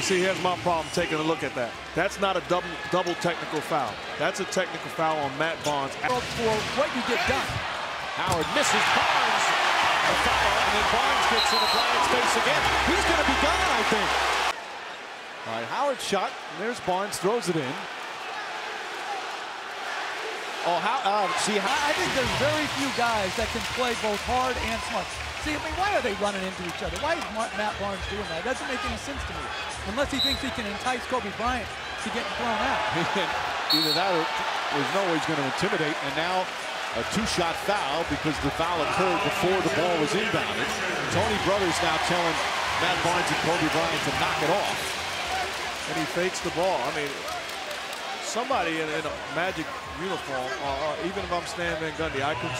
see, here's my problem taking a look at that. That's not a double double technical foul. That's a technical foul on Matt Barnes. For what you get done. Howard misses Barnes. A foul, and then Barnes gets into Bryant's face again. He's going to be gone, I think. All right, Howard shot. And there's Barnes, throws it in. Oh, how? Uh, see, how, I think there's very few guys that can play both hard and smart. See, I mean, why are they running into each other? Why is Matt Barnes doing that? It doesn't make any sense to me. Unless he thinks he can entice Kobe Bryant to get thrown out. Either that or there's no way he's going to intimidate. And now a two-shot foul because the foul occurred before the ball was inbounded. Tony Brothers now telling Matt Barnes and Kobe Bryant to knock it off. And he fakes the ball. I mean, somebody in, in a Magic uniform, uh, even if I'm Stan Van Gundy, I could